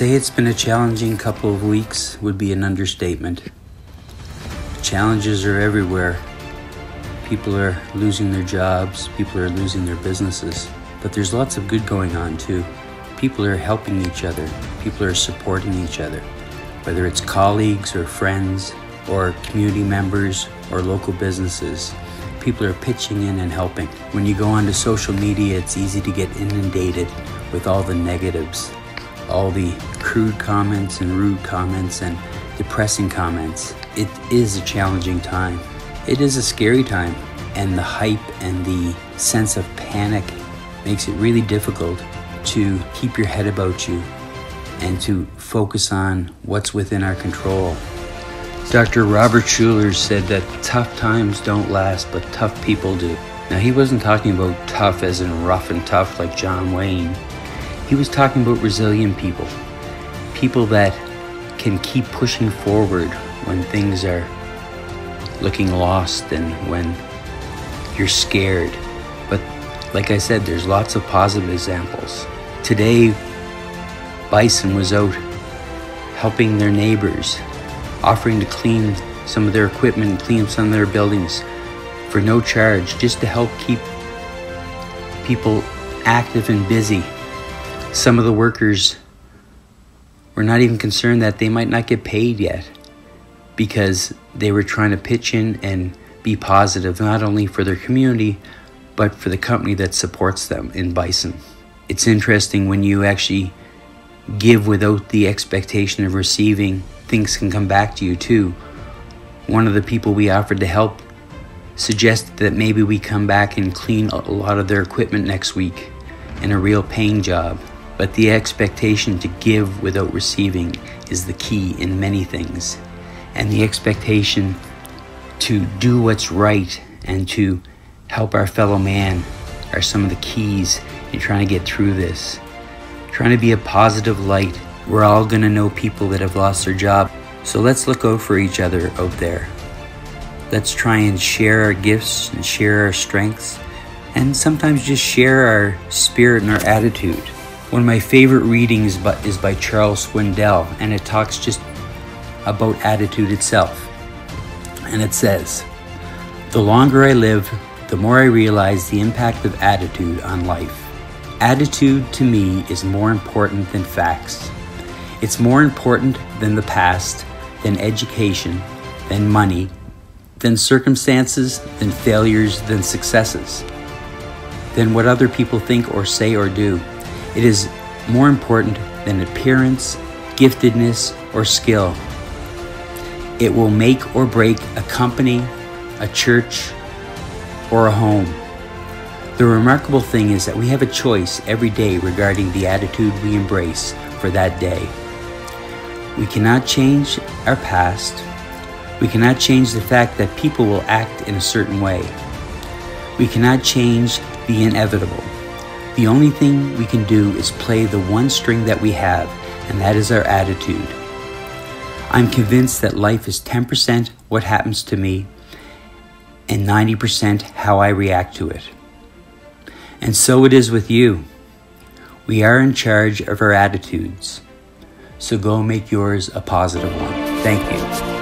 say it's been a challenging couple of weeks would be an understatement. Challenges are everywhere. People are losing their jobs, people are losing their businesses, but there's lots of good going on too. People are helping each other, people are supporting each other, whether it's colleagues or friends or community members or local businesses. People are pitching in and helping. When you go onto social media, it's easy to get inundated with all the negatives all the crude comments and rude comments and depressing comments. It is a challenging time. It is a scary time, and the hype and the sense of panic makes it really difficult to keep your head about you and to focus on what's within our control. Dr. Robert Schuller said that tough times don't last, but tough people do. Now, he wasn't talking about tough as in rough and tough like John Wayne. He was talking about resilient people, people that can keep pushing forward when things are looking lost and when you're scared. But like I said, there's lots of positive examples. Today, Bison was out helping their neighbors, offering to clean some of their equipment, clean some of their buildings for no charge, just to help keep people active and busy some of the workers were not even concerned that they might not get paid yet because they were trying to pitch in and be positive not only for their community but for the company that supports them in Bison. It's interesting when you actually give without the expectation of receiving, things can come back to you too. One of the people we offered to help suggested that maybe we come back and clean a lot of their equipment next week in a real paying job. But the expectation to give without receiving is the key in many things. And the expectation to do what's right and to help our fellow man are some of the keys in trying to get through this. Trying to be a positive light. We're all going to know people that have lost their job. So let's look out for each other out there. Let's try and share our gifts and share our strengths and sometimes just share our spirit and our attitude. One of my favorite readings but is by Charles Swindoll, and it talks just about attitude itself. And it says, The longer I live, the more I realize the impact of attitude on life. Attitude to me is more important than facts. It's more important than the past, than education, than money, than circumstances, than failures, than successes, than what other people think or say or do. It is more important than appearance, giftedness, or skill. It will make or break a company, a church, or a home. The remarkable thing is that we have a choice every day regarding the attitude we embrace for that day. We cannot change our past. We cannot change the fact that people will act in a certain way. We cannot change the inevitable. The only thing we can do is play the one string that we have, and that is our attitude. I'm convinced that life is 10% what happens to me and 90% how I react to it. And so it is with you. We are in charge of our attitudes. So go make yours a positive one. Thank you.